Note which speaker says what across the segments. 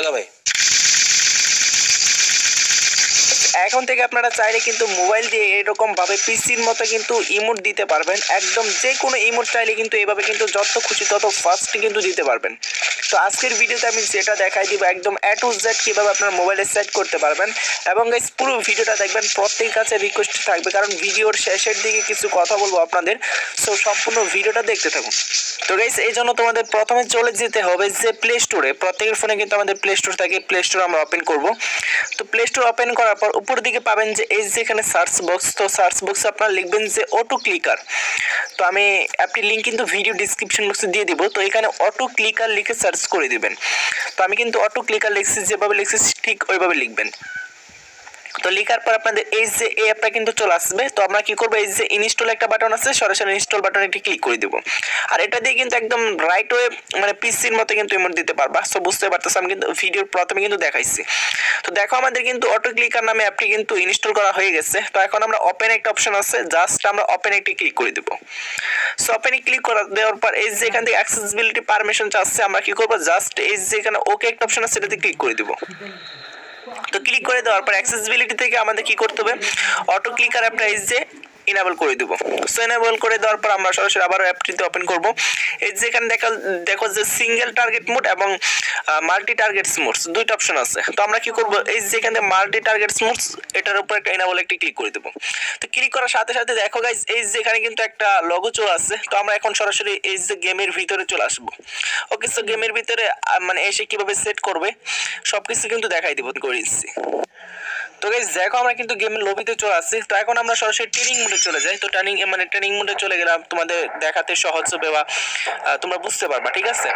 Speaker 1: টাকা ভাই
Speaker 2: এখন থেকে আপনারা চাইলে কিন্তু মোবাইল দিয়ে এরকম ভাবে পিসির মতো কিন্তু ইমোট দিতে পারবেন। একদম যে কোনো ইমোট চাইলে কিন্তু এভাবে কিন্তু যত খুশি তত ফাস্ট কিন্তু দিতে পারবেন। তো আজকের ভিডিওতে আমি যেটা দেখাই দিব একদম এ টু জেড কীভাবে আপনার মোবাইলে সেট করতে পারবেন। এবং গাইস পুরো ভিডিওটা দেখবেন, প্রত্যেকের কাছে রিকোয়েস্ট থাকবে, কারণ ভিডিওর শেষের দিকে কিছু কথা বলব আপনাদের। সো সম্পূর্ণ ভিডিওটা দেখতে থাকুন। তো গাইস এই জন্য তোমাদের প্রথমে চলে যেতে হবে যে প্লে স্টোরে প্রত্যেকের ফোনে কিন্তু আমাদের প্লে স্টোর থাকে প্লে স্টোর আমরা ওপেন করব। তো প্লে স্টোর ওপেন করার পর উপর দিকে পাবেন যে এই যেখানে সার্চ বক্স তো সার্চ বক্সে আপনারা লিখবেন যে অটো ক্লিকার তো আমি অ্যাপটির লিঙ্ক কিন্তু ভিডিও ডিসক্রিপশন বক্সে দিয়ে দিব। তো এখানে অটো ক্লিকার লিখে সার্চ করে দিবেন। তো আমি কিন্তু অটো ক্লিকার লিখছি যেভাবে লিখছি ঠিক ওইভাবে লিখবেন। তো লেখার পর আপনাদের এই যে এই অ্যাপটা কিন্তু চলে আসবে, তো আমরা কি করব? এই যে ইনস্টল একটা বাটন আছে, সরাসরি ইনস্টল বাটনে একটি ক্লিক করে দেবো। আর এটা দিয়ে কিন্তু একদম রাইট ওয়ে মানে পিসির মতো কিন্তু এমন দিতে পারবা। সো বুঝতে পারতেছো, আমি কিন্তু ভিডিওর প্রথমে কিন্তু দেখাইছি। তো দেখো, আমাদের কিন্তু অটো ক্লিকার নামে অ্যাপটি কিন্তু ইনস্টল করা হয়ে গেছে। তো এখন আমরা ওপেন একটা অপশন আছে জাস্ট আমরা ওপেন একটি ক্লিক করে দেবো। সো ওপেনে ক্লিক করা, দেওয়ার পর এই যে এখান থেকে অ্যাক্সেসিবিলিটি পারমিশন চাচ্ছে আমরা কি করব? জাস্ট এই যে এখানে ওকে একটা অপশন আছে সেটাতে ক্লিক করে দেবো। তো ক্লিক করে দেওয়ার পর অ্যাক্সেসিবিলিটি থেকে আমাদের কি করতে হবে? অটো ক্লিকার অ্যাপটা এই যে ইনেবল করে দেবো। সো ইনেবল করে দেওয়ার পর আমরা সরাসরি আবারও অ্যাপটিতে ওপেন করব। এই যে এখানে দেখা দেখো যে সিঙ্গেল টার্গেট মোড এবং মাল্টি টার্গেট মোডস দুইটা অপশন আছে। তো আমরা কি করব? এই যে এখানে মাল্টি টার্গেট মোডস এটার উপর একটা ইনেবল একটি ক্লিক করে দেবো। তো ক্লিক করার সাথে সাথে দেখো গাইজ এই যে এখানে কিন্তু একটা লগো চলে আসছে। তো আমরা এখন সরাসরি এই যে গেমের ভিতরে চলে আসব। ওকে সো গেমের ভিতরে মানে এসে কীভাবে সেট করবে সব কিছু কিন্তু দেখাই দিব, করে দিচ্ছি। তো গাইজ দেখো আমরা কিন্তু গেমের লবিতে চলে আসছি। তো এখন আমরা সরাসরি ট্রেনিং মোডে চলে যাই। তো ট্রেনিং মানে ট্রেনিং মোডে চলে গেলাম। তোমাদের দেখাতে সহজ হবে বা তোমরা বুঝতে পারবা, ঠিক আছে?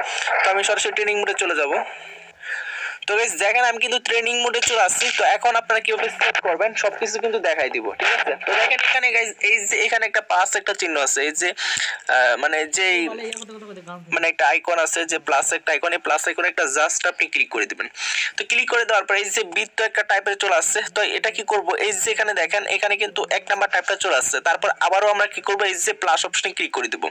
Speaker 2: তো আমি সরাসরি ট্রেনিং মোডে চলে যাব। তো গাইজ দেখেন আমি কিন্তু ট্রেনিং মোডে চলে আসছি, তো এখন আপনারা কীভাবে সেট করবেন, সবকিছু কিন্তু দেখাই দিব, ঠিক আছে? তো দেখেন এখানে গাইজ এই যে এখানে একটা পাস, একটা চিহ্ন আছে, এই যে মানে যেই মানে একটা আইকন আছে, যে প্লাস একটা আইকন প্লাস আইকনে একটা জাস্ট আপনি ক্লিক করে দিবেন। তো ক্লিক করে দেওয়ার পর এই যে বৃত্ত একটা টাইপের চলে আসছে, তো এটা কি করব? এই যে এখানে দেখেন, এখানে কিন্তু এক নাম্বার টাইপটা চলে আসছে, তারপর আবারও আমরা কি করব? এই যে প্লাস অপশনে ক্লিক করে দেব।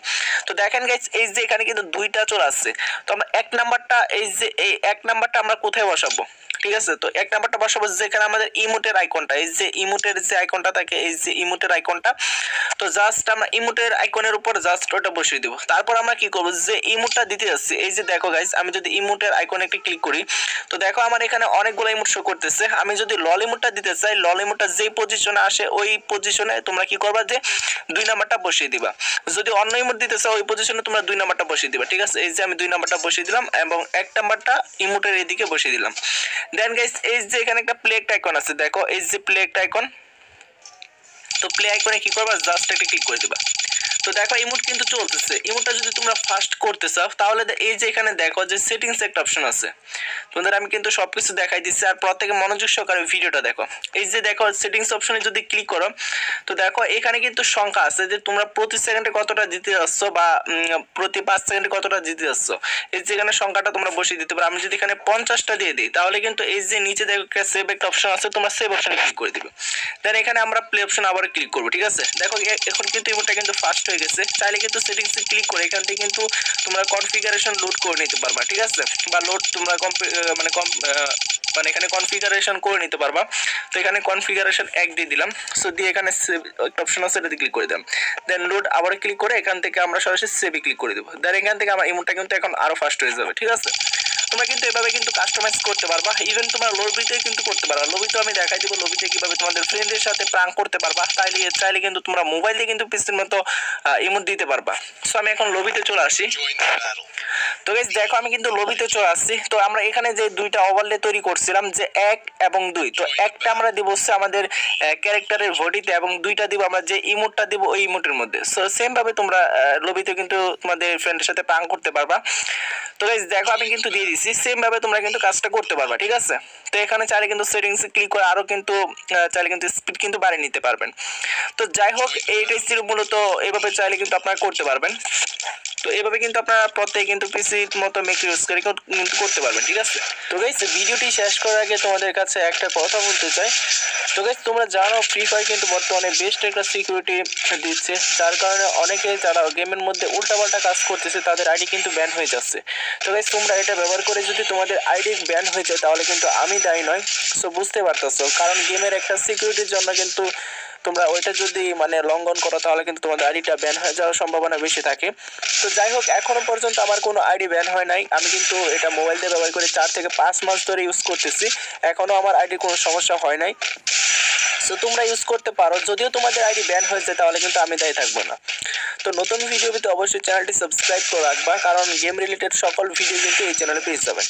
Speaker 2: তো দেখেন গাইস এই যে এখানে কিন্তু দুইটা চলে আসছে, তো আমরা এক নাম্বারটা এই যে এই এক নাম্বারটা আমরা কোথায় বসাবো। ঠিক আছে? তো এক নাম্বারটা বসাবো যেখানে আমাদের ইমোটের আইকনটা, এই যে ইমোটের যে আইকনটা থাকে, এই যে ইমোটের আইকনটা, তো জাস্ট আমরা ইমোটের আইকনের উপর জাস্ট ওটা বসিয়ে দেবো। তারপর আমরা কি করব? যে ইমোটটা দিতে যাচ্ছি, এই যে দেখো গাইস আমি যদি ইমোটের আইকনে একটি ক্লিক করি, তো দেখো আমার এখানে অনেকগুলো ইমোট শো করতেছে। আমি যদি লল ইমোটটা দিতে চাই লল ইমোটটা যেই পজিশনে আসে, ওই পজিশনে তোমরা কি করবা যে দুই নাম্বারটা বসিয়ে দিবা। যদি অন্য ইমোট দিতে চাও, ওই পজিশনে তোমরা দুই নাম্বারটা বসিয়ে দিবা, ঠিক আছে? এই যে আমি দুই নাম্বারটা বসিয়ে দিলাম এবং এক নাম্বারটা ইমোটের এদিকে বসিয়ে দিলাম। দেন গাইস এই যে এখানে একটা প্লে একটা আইকন আছে, দেখো, এই যে প্লে একটা আইকন তো প্লে আইকনে কি করবা? জাস্ট একটা ক্লিক করে দিবা। তো দেখো ইমোট কিন্তু চলতেছে। ইমোটটা যদি তোমরা ফাস্ট করতে চাও, তাহলে এই যে এখানে দেখো যে সেটিংস একটা অপশন আছে। তোমাদের আমি কিন্তু সবকিছু দেখাই দিচ্ছি, আর প্রত্যেকে মনোযোগ সহকারে ভিডিওটা দেখো। এই যে দেখো সেটিংস অপশনে যদি ক্লিক করো, তো দেখো, এখানে কিন্তু সংখ্যা আছে যে তোমরা প্রতি সেকেন্ডে কতটা দিতে যাচ্ছ বা প্রতি পাঁচ সেকেন্ডে কতটা দিতে যাচ্ছ। এই যে এখানে সংখ্যাটা তোমরা বসিয়ে দিতে পারো। আমি যদি এখানে পঞ্চাশটা দিয়ে দিই, তাহলে কিন্তু এই যে নিচে দেখো সেভ একটা অপশন আছে, তোমরা সেভ অপশনে ক্লিক করে দিবে। দেন এখানে আমরা প্লে অপশন আবার ক্লিক করব, ঠিক আছে? দেখো এখন কিন্তু ইমোটটা কিন্তু ফাস্ট হয়ে গেছে, চাইলে কিন্তু সেটিংসে ক্লিক করে এখান থেকে কিন্তু তোমরা কনফিগারেশন লোড করে নিতে পারবা, ঠিক আছে? বা লোড তোমরা মানে কম মানে এখানে কনফিগারেশন করে নিতে পারবা। তো এখানে কনফিগারেশন এক দিয়ে দিলাম। সো দিয়ে এখানে সেভ একটা অপশন আছে, এটাতে ক্লিক করে দিলাম। দেন লোড আবার ক্লিক করে এখান থেকে আমরা সরাসরি সেভে ক্লিক করে দেবো। দেন এখান থেকে আমার ইমোটটা কিন্তু এখন আরও ফাস্ট হয়ে যাবে, ঠিক আছে? তোমরা কিন্তু এভাবে কিন্তু কাস্টমাইজ করতে পারবা। ইভেন তোমার লবিতে কিন্তু করতে পারবা। লবিতে আমি দেখাই দিব, লবিতে কীভাবে তোমাদের ফ্রেন্ডের সাথে প্রাং করতে পারবা। তাইলে চাইলে কিন্তু তোমরা মোবাইল কিন্তু পিসির মতো ইমোট দিতে পারবা। সো আমি এখন লবিতে চলে আসি। তো গাইস দেখো আমি কিন্তু লবিতে চলে আসছি। তো আমরা এখানে যে দুইটা ওভারলে তৈরি করছিলাম, যে এক এবং দুই, তো একটা আমরা দিব হচ্ছে আমাদের ক্যারেক্টারের বডিতে এবং দুইটা দিব আমরা যে ইমোটটা দিব ওই ইমোটের মধ্যে। সো সেম ভাবে তোমরা লবিতে কিন্তু তোমাদের ফ্রেন্ডের সাথে প্রাং করতে পারবা। তো গাইস দেখো আমি কিন্তু দিয়ে দিছি। সেম ভাবে তোমরা কিন্তু কাজটা করতে পারবা, ঠিক আছে? তো এখানে চাইলে কিন্তু সেটিংস ক্লিক করে আরও কিন্তু চাইলে কিন্তু স্পিড কিন্তু বাড়িয়ে নিতে পারবেন। তো যাই হোক এইটাই ছিল মূলত এইভাবে চাইলে কিন্তু আপনারা করতে পারবেন। তো এভাবে কিন্তু আপনারা প্রত্যেকে কিন্তু পিসির মতো মেক ইউজ করে কিন্তু করতে পারবেন, ঠিক আছে? তো গাইস ভিডিওটি শেষ করার আগে তোমাদের কাছে একটা কথা বলতে চাই। তো গাইস তোমরা জানো ফ্রি ফায়ার কিন্তু বর্তমানে বেস্ট একটা সিকিউরিটি দিচ্ছে, যার কারণে অনেকে যারা গেমের মধ্যে উল্টাপাল্টা কাজ করতেছে, তাদের আইডি কিন্তু ব্যান হয়ে যাচ্ছে। তো গাইস তোমরা এটা ব্যবহার করে যদি তোমাদের আইডি ব্যান হয়ে যায়, তাহলে কিন্তু আমি দায়ী নয়। সো বুঝতে পারতেছো, কারণ গেমের একটা সিকিউরিটির জন্য কিন্তু তোমরা ওইটা যদি মানে লঙ্ঘন করো, তাহলে কিন্তু তোমাদের আইডিটা ব্যান হয়ে যাওয়ার সম্ভাবনা বেশি থাকে। তো যাই হোক, এখনও পর্যন্ত আমার কোনো আইডি ব্যান হয় নাই। আমি কিন্তু এটা মোবাইল দিয়ে ব্যবহার করে চার থেকে পাঁচ মাস ধরে ইউজ করতেছি। এখনও আমার আইডি কোনো সমস্যা হয় নাই। সো তোমরা ইউজ করতে পারো। যদিও তোমাদের আইডি ব্যান হয়েছে, তাহলে কিন্তু আমি দায়ী থাকব না। তো নতুন ভিডিও পেতে অবশ্যই চ্যানেলটি সাবস্ক্রাইব করে রাখবা, কারণ গেম রিলেটেড সকল ভিডিও কিন্তু এই চ্যানেলে পেয়ে যাবেন।